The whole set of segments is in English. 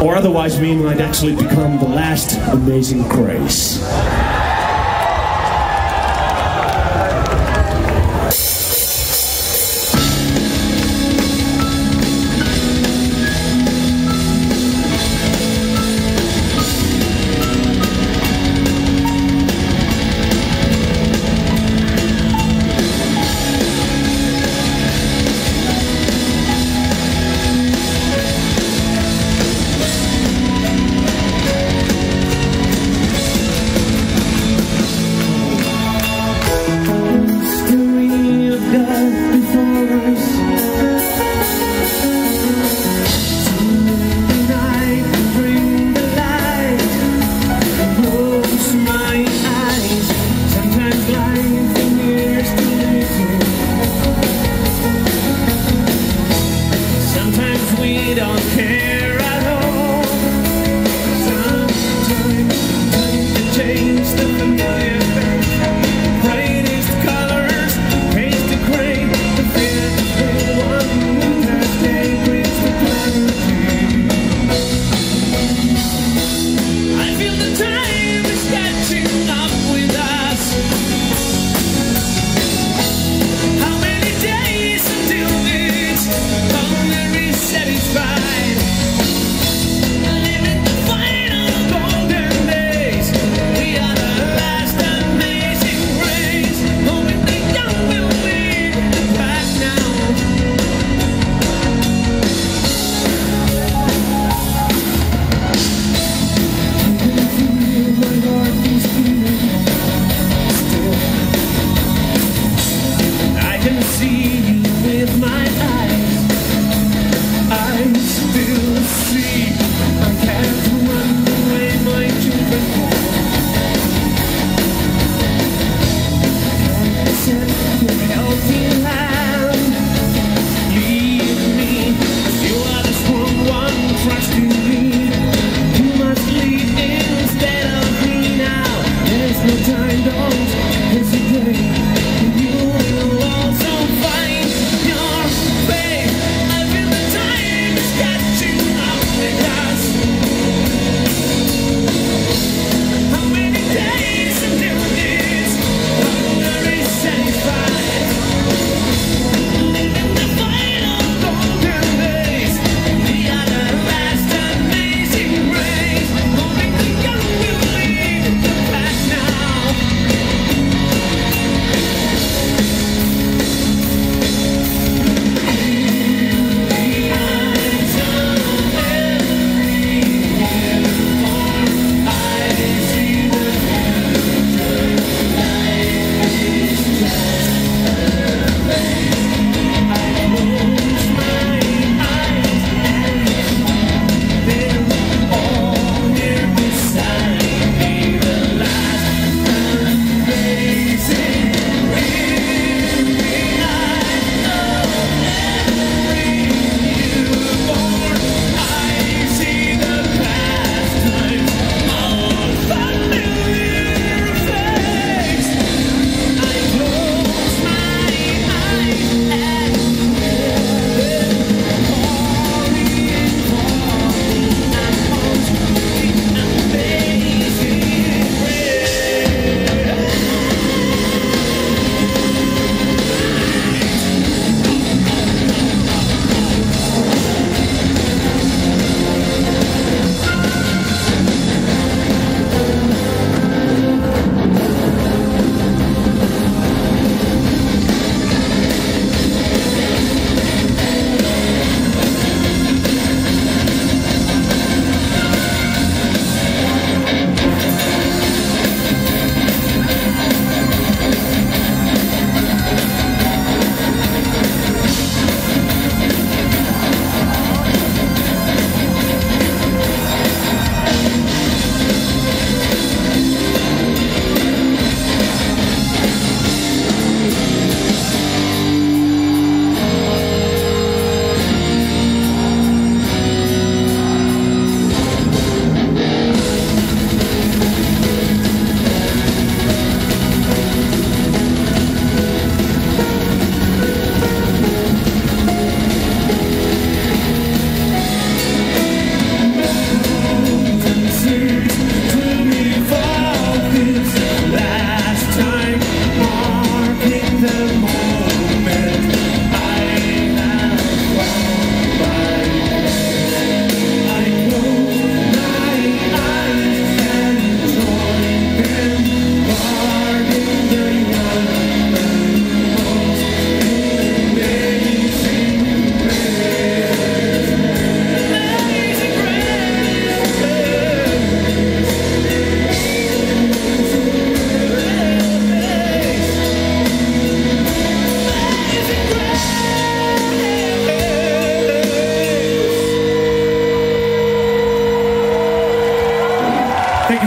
or otherwise mean might actually become the last amazing grace.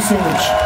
pessoas.